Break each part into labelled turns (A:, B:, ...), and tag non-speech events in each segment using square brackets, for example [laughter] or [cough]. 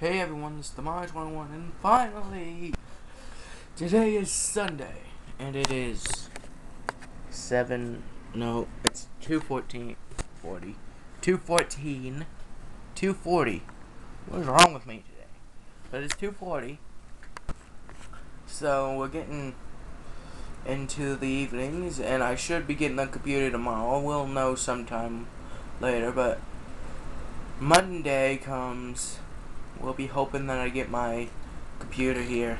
A: Hey everyone, it's the Mars 21 and finally today is Sunday and it is 7 no, it's 214 40 214 240 What is wrong with me today? But it's 240 So we're getting into the evenings and I should be getting the computer tomorrow. We'll know sometime later, but Monday comes we'll be hoping that I get my computer here.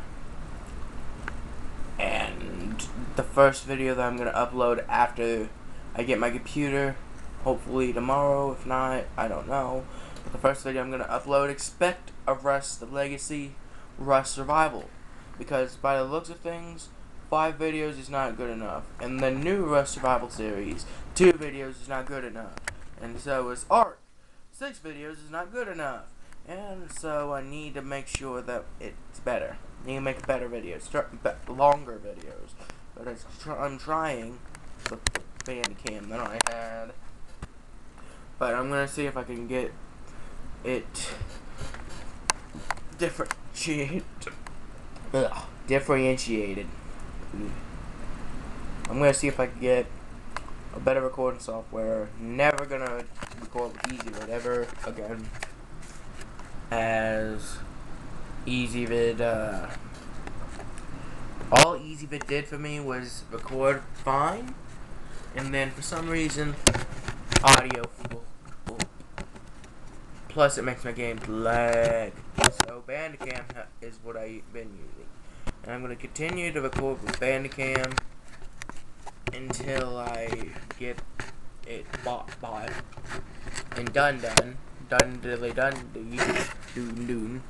A: And the first video that I'm going to upload after I get my computer, hopefully tomorrow, if not, I don't know. But the first video I'm going to upload, expect a Rust Legacy, Rust Survival. Because by the looks of things, five videos is not good enough. And the new Rust Survival series, two videos is not good enough. And so is Ark. Six videos is not good enough. And so I need to make sure that it's better. I need to make better videos, longer videos. But I'm trying the Bandicam that I had. But I'm gonna see if I can get it differentiated. Ugh, differentiated. I'm gonna see if I can get a better recording software. Never gonna record with Ezvid ever again as Ezvid, uh, all Ezvid did for me was record fine, and then for some reason, audio Plus, it makes my game lag. So, Bandicam is what I've been using. And I'm going to continue to record with Bandicam until I get it bought, bought and done done. Done dilly done doon doon.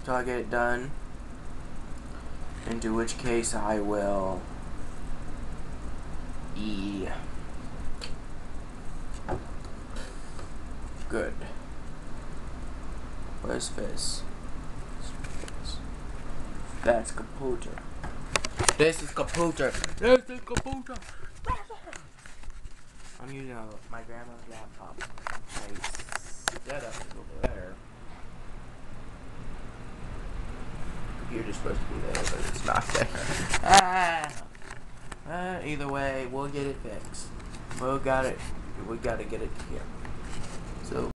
A: Until I get it done. Into which case I will E Good. Where's this? That's computer. This is computer. This is computer. I'm using a, my grandma's laptop. I set up over there. Computer's supposed to be there, but it's not there. ah! [laughs] Uh, either way, we'll get it fixed. We got it. We gotta get it here. So.